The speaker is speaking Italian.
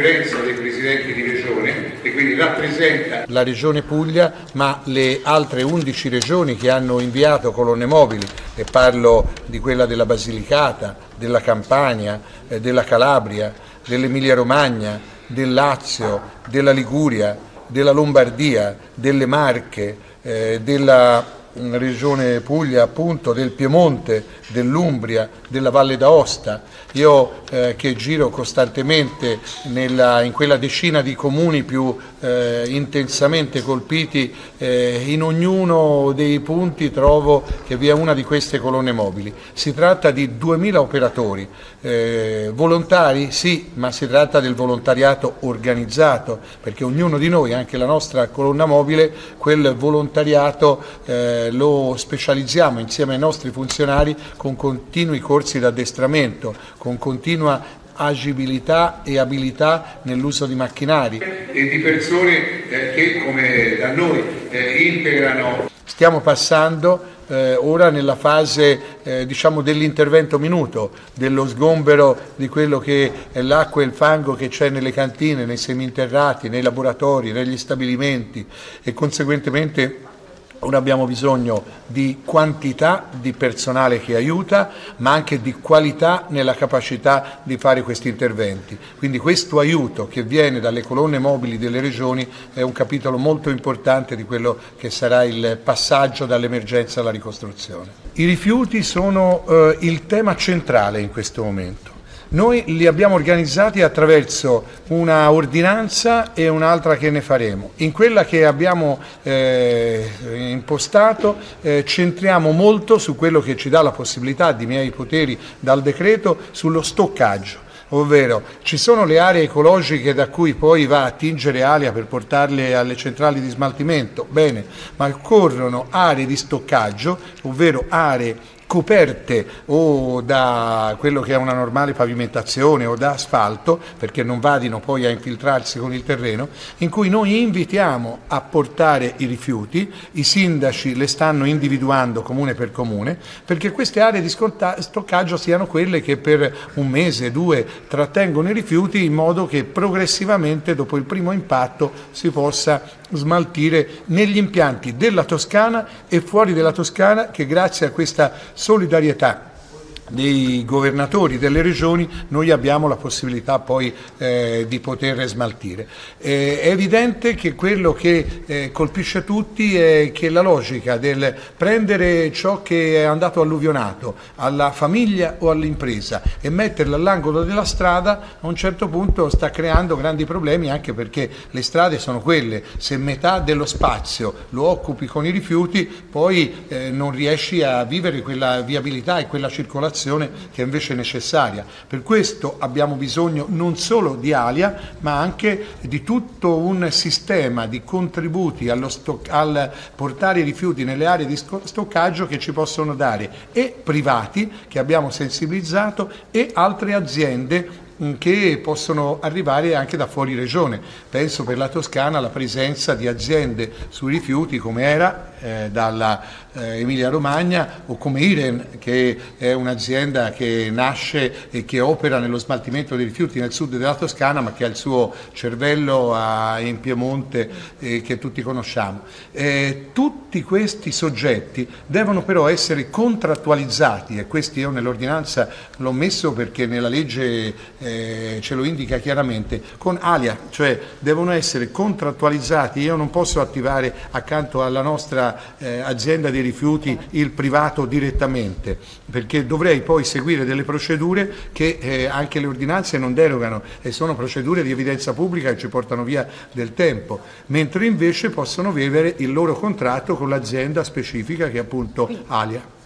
conferenza dei presidenti di regione e quindi rappresenta la regione Puglia ma le altre 11 regioni che hanno inviato colonne mobili e parlo di quella della Basilicata, della Campania, eh, della Calabria, dell'Emilia Romagna, del Lazio, della Liguria, della Lombardia, delle Marche, eh, della regione Puglia, appunto, del Piemonte, dell'Umbria, della Valle d'Aosta. Io eh, che giro costantemente nella, in quella decina di comuni più eh, intensamente colpiti, eh, in ognuno dei punti trovo che vi è una di queste colonne mobili. Si tratta di 2.000 operatori, eh, volontari sì, ma si tratta del volontariato organizzato, perché ognuno di noi, anche la nostra colonna mobile, quel volontariato eh, lo specializziamo insieme ai nostri funzionari con continui corsi d'addestramento, con continua agibilità e abilità nell'uso di macchinari. E di persone eh, che come da noi eh, integrano. Stiamo passando eh, ora nella fase eh, diciamo dell'intervento minuto, dello sgombero di quello che è l'acqua e il fango che c'è nelle cantine, nei seminterrati, nei laboratori, negli stabilimenti e conseguentemente Ora abbiamo bisogno di quantità di personale che aiuta, ma anche di qualità nella capacità di fare questi interventi. Quindi questo aiuto che viene dalle colonne mobili delle regioni è un capitolo molto importante di quello che sarà il passaggio dall'emergenza alla ricostruzione. I rifiuti sono eh, il tema centrale in questo momento. Noi li abbiamo organizzati attraverso una ordinanza e un'altra che ne faremo. In quella che abbiamo eh, impostato eh, centriamo molto su quello che ci dà la possibilità di miei poteri dal decreto sullo stoccaggio ovvero ci sono le aree ecologiche da cui poi va a attingere alia per portarle alle centrali di smaltimento, bene, ma occorrono aree di stoccaggio, ovvero aree coperte o da quello che è una normale pavimentazione o da asfalto, perché non vadino poi a infiltrarsi con il terreno, in cui noi invitiamo a portare i rifiuti, i sindaci le stanno individuando comune per comune, perché queste aree di stoccaggio siano quelle che per un mese, due, trattengono i rifiuti in modo che progressivamente dopo il primo impatto si possa smaltire negli impianti della Toscana e fuori della Toscana che grazie a questa solidarietà dei governatori delle regioni noi abbiamo la possibilità poi eh, di poter smaltire. Eh, è evidente che quello che eh, colpisce tutti è che la logica del prendere ciò che è andato alluvionato alla famiglia o all'impresa e metterlo all'angolo della strada a un certo punto sta creando grandi problemi anche perché le strade sono quelle, se metà dello spazio lo occupi con i rifiuti poi eh, non riesci a vivere quella viabilità e quella circolazione formazione che è invece necessaria. Per questo abbiamo bisogno non solo di Alia, ma anche di tutto un sistema di contributi al portare i rifiuti nelle aree di stoccaggio che ci possono dare e privati che abbiamo sensibilizzato e altre aziende che possono arrivare anche da fuori regione. Penso per la Toscana alla presenza di aziende sui rifiuti come era eh, dalla eh, Emilia Romagna o come Iren che è un'azienda che nasce e che opera nello smaltimento dei rifiuti nel sud della Toscana ma che ha il suo cervello a, in Piemonte eh, che tutti conosciamo. Eh, tutti questi soggetti devono però essere contrattualizzati e questi io nell'ordinanza l'ho messo perché nella legge eh, ce lo indica chiaramente, con ALIA, cioè devono essere contrattualizzati, io non posso attivare accanto alla nostra eh, azienda di rifiuti il privato direttamente, perché dovrei poi seguire delle procedure che eh, anche le ordinanze non derogano e sono procedure di evidenza pubblica che ci portano via del tempo, mentre invece possono vivere il loro contratto con l'azienda specifica che è appunto ALIA.